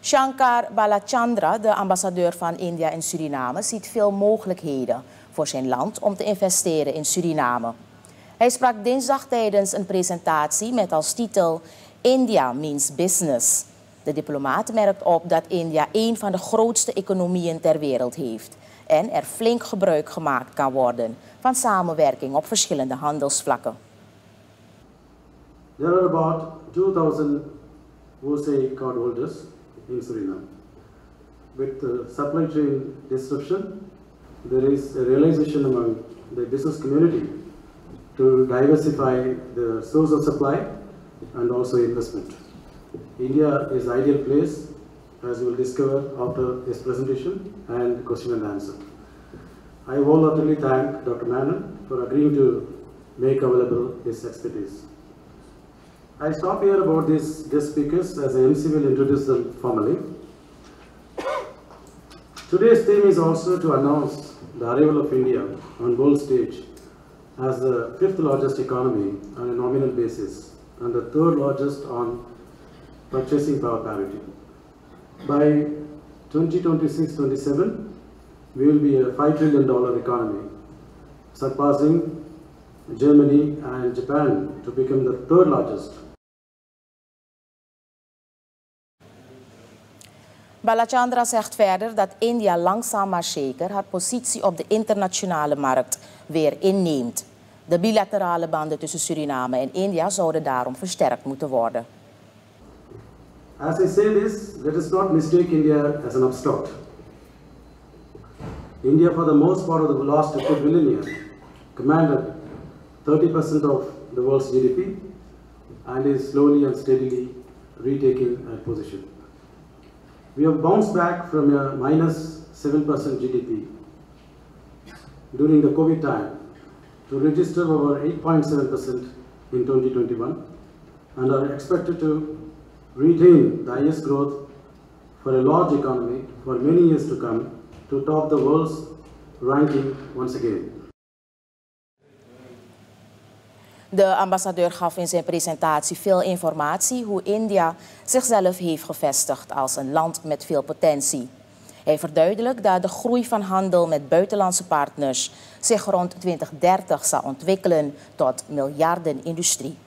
Shankar Balachandra, de ambassadeur van India in Suriname, ziet veel mogelijkheden voor zijn land om te investeren in Suriname. Hij sprak dinsdag tijdens een presentatie met als titel India means business. De diplomaat merkt op dat India een van de grootste economieën ter wereld heeft en er flink gebruik gemaakt kan worden van samenwerking op verschillende handelsvlakken. There are about 2000 WOSE cardholders in Suriname. With the supply chain disruption, there is a realization among the business community to diversify the source of supply and also investment. India is ideal place as you will discover after this presentation and question and answer. I wholeheartedly thank Dr. Manon for agreeing to make available his expertise. I stop here about these guest speakers as MC will introduce them formally. Today's theme is also to announce the arrival of India on world stage as the fifth largest economy on a nominal basis and the third largest on purchasing power parity. By 2026-27, we will be a $5 trillion economy, surpassing Germany and Japan to become the third largest Balachandra zegt verder dat India langzaam maar zeker haar positie op de internationale markt weer inneemt. De bilaterale banden tussen Suriname en India zouden daarom versterkt moeten worden. As I say this, let us not mistake India as an upstart. India, for the most part of the last decade millennia, commanded 30% of the world's GDP and is slowly and steadily retaking a position. We have bounced back from a minus 7% GDP during the COVID time to register over 8.7% in 2021 and are expected to retain the highest growth for a large economy for many years to come to top the world's ranking once again. De ambassadeur gaf in zijn presentatie veel informatie hoe India zichzelf heeft gevestigd als een land met veel potentie. Hij verduidelijkt dat de groei van handel met buitenlandse partners zich rond 2030 zal ontwikkelen tot miljardenindustrie.